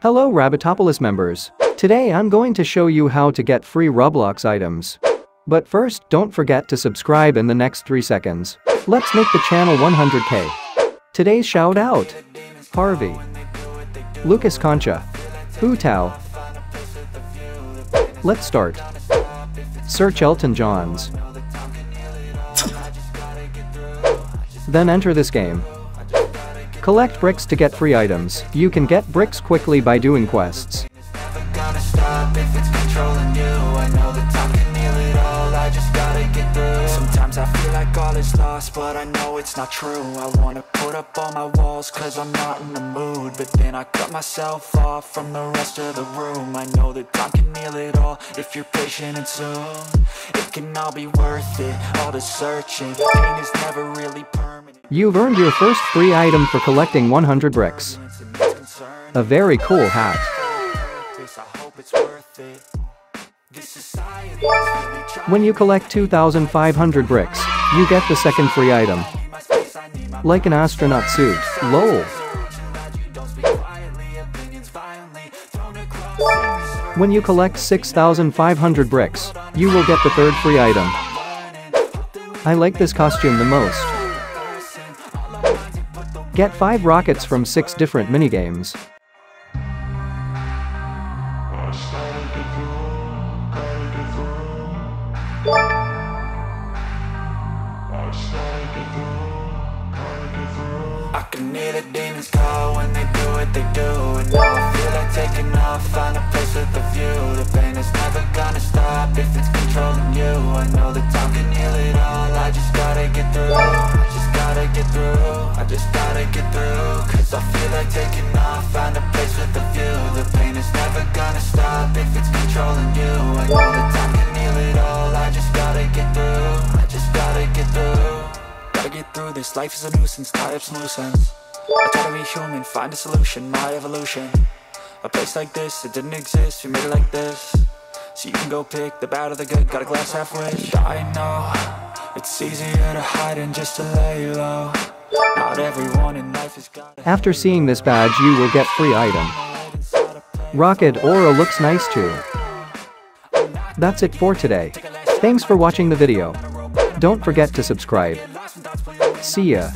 Hello Rabbitopolis members. Today I'm going to show you how to get free Roblox items. But first, don't forget to subscribe in the next 3 seconds. Let's make the channel 100k. Today's shout out. Harvey. Lucas Concha. Hu Tao. Let's start. Search Elton Johns. Then enter this game. Collect bricks to get free items. You can get bricks quickly by doing quests. I feel like all is lost, but I know it's not true I wanna put up all my walls, cause I'm not in the mood But then I cut myself off from the rest of the room I know that time can heal it all, if you're patient and soon It can all be worth it, all the searching Pain is never really You've earned your first free item for collecting 100 bricks. A very cool hat. When you collect 2,500 bricks, you get the second free item. Like an astronaut suit. LOL. When you collect 6,500 bricks, you will get the third free item. I like this costume the most. Get 5 rockets from 6 different minigames. I can hear the demons call when they do what they do And now I feel like taking off, find a place with a view. The pain is never gonna stop if it's controlling you. I know that time can heal it all, I just gotta get through gotta get through, I just gotta get through. Cause I feel like taking off, find a place with a view. The pain is never gonna stop if it's controlling you. I know that time can heal it all, I just gotta get through. I just gotta get through. Gotta get through this, life is a nuisance, tie up some loose ends I try to be human, find a solution, my evolution. A place like this, it didn't exist, we made it like this. So you can go pick the bad or the good, got a glass half wish I know, After seeing this badge you will get free item. Rocket Aura looks nice too. That's it for today. Thanks for watching the video. Don't forget to subscribe. See ya.